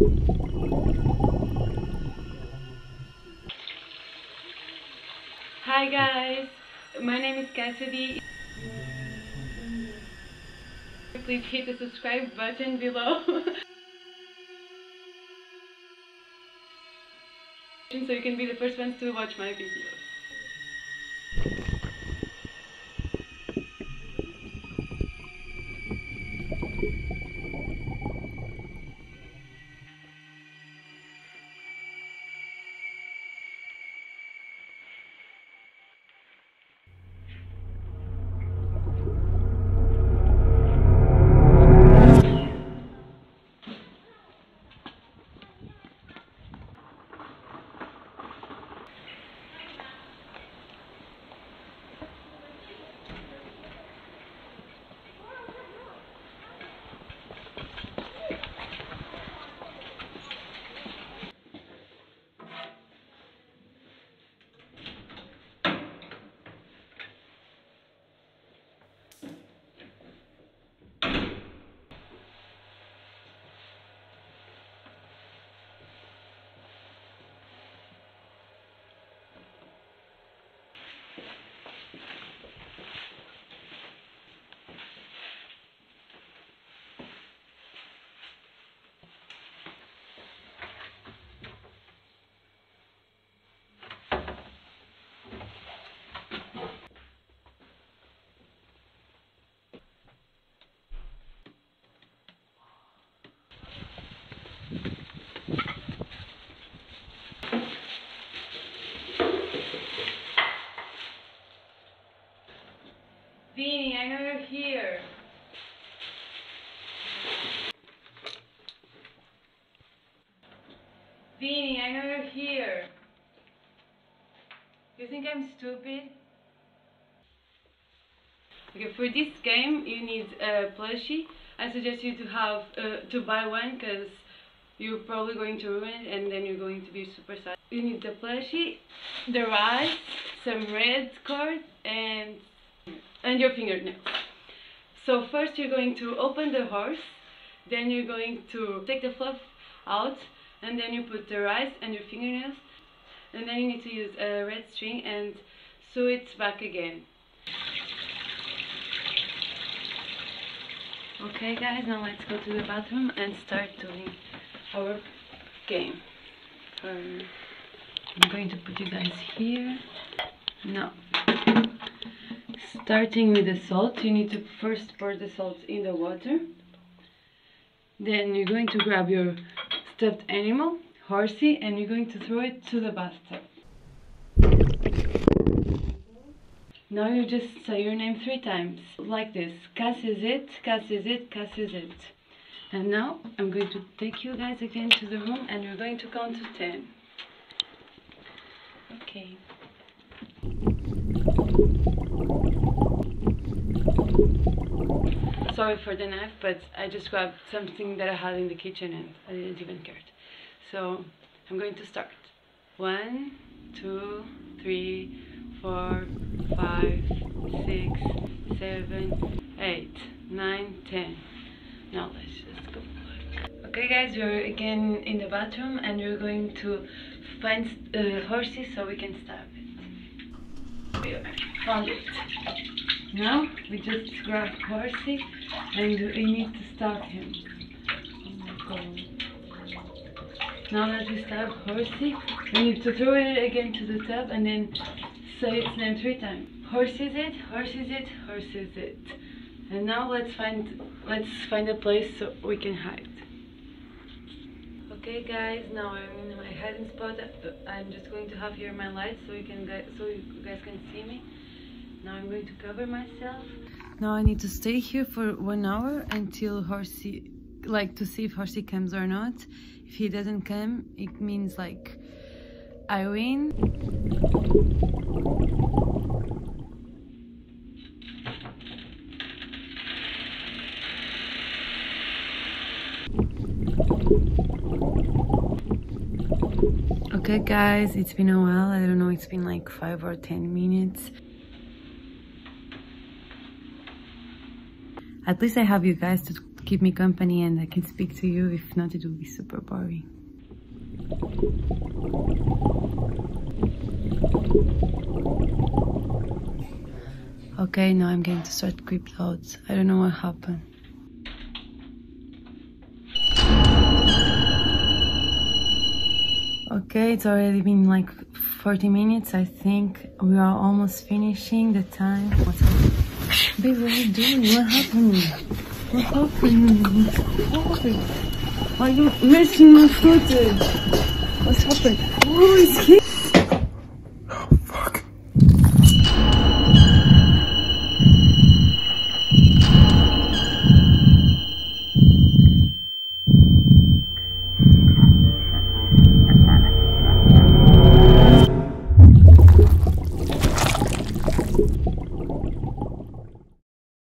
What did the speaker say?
Hi guys, my name is Cassidy. Please hit the subscribe button below. so you can be the first ones to watch my videos. You're here. Beanie, you're here. You think I'm stupid? Okay, for this game you need a plushie. I suggest you to have uh, to buy one because you're probably going to ruin it and then you're going to be super sad. You need the plushie, the rice, some red cord, and and your fingernails. So first you're going to open the horse, then you're going to take the fluff out, and then you put the rice and your fingernails, and then you need to use a red string and sew it back again. Okay guys, now let's go to the bathroom and start doing our game. Um, I'm going to put you guys here. No. Starting with the salt, you need to first pour the salt in the water. Then you're going to grab your stuffed animal, horsey, and you're going to throw it to the bathtub. Now you just say your name three times, like this. Cass is it, Cass is it, Cass is it. And now I'm going to take you guys again to the room and we're going to count to 10. Okay. Sorry for the knife, but I just grabbed something that I had in the kitchen and I didn't even care. So I'm going to start. One, two, three, four, five, six, seven, eight, nine, ten. Now let's just go. Okay guys, we're again in the bathroom and we're going to find uh, horses so we can stab it. We found it. Now we just grab horsey and we need to stab him. Oh. Now that we stab horsey, we need to throw it again to the tub and then say its name three times. Horse is it, horse is it, horse is it. And now let's find let's find a place so we can hide. Okay guys, now I'm in my hiding spot. I'm just going to have here my light so you can so you guys can see me. Now I'm going to cover myself. Now I need to stay here for one hour until Horsey, like to see if Horsey comes or not. If he doesn't come, it means like I win. Okay guys, it's been a while. I don't know, it's been like 5 or 10 minutes. At least I have you guys to keep me company and I can speak to you. If not, it will be super boring. Okay, now I'm going to start creep loads. I don't know what happened. Okay, it's already been like 40 minutes. I think we are almost finishing the time. Babe, what are you doing? What happened? What happened? What happened? Are you missing my footage? What's happened? Oh, it's here.